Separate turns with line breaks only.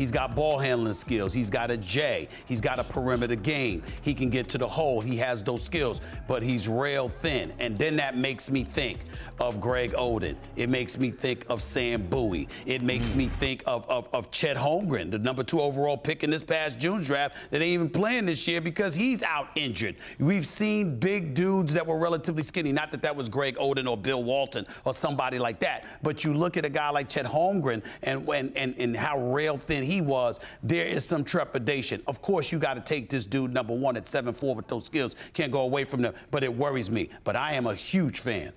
He's got ball handling skills. He's got a J. He's got a perimeter game. He can get to the hole. He has those skills, but he's rail thin. And then that makes me think of Greg Oden. It makes me think of Sam Bowie. It makes mm. me think of, of, of Chet Holmgren, the number two overall pick in this past June draft that ain't even playing this year because he's out injured. We've seen big dudes that were relatively skinny. Not that that was Greg Oden or Bill Walton or somebody like that, but you look at a guy like Chet Holmgren and, and, and, and how rail thin he was, there is some trepidation. Of course, you got to take this dude number one at 7'4 with those skills. Can't go away from them, but it worries me. But I am a huge fan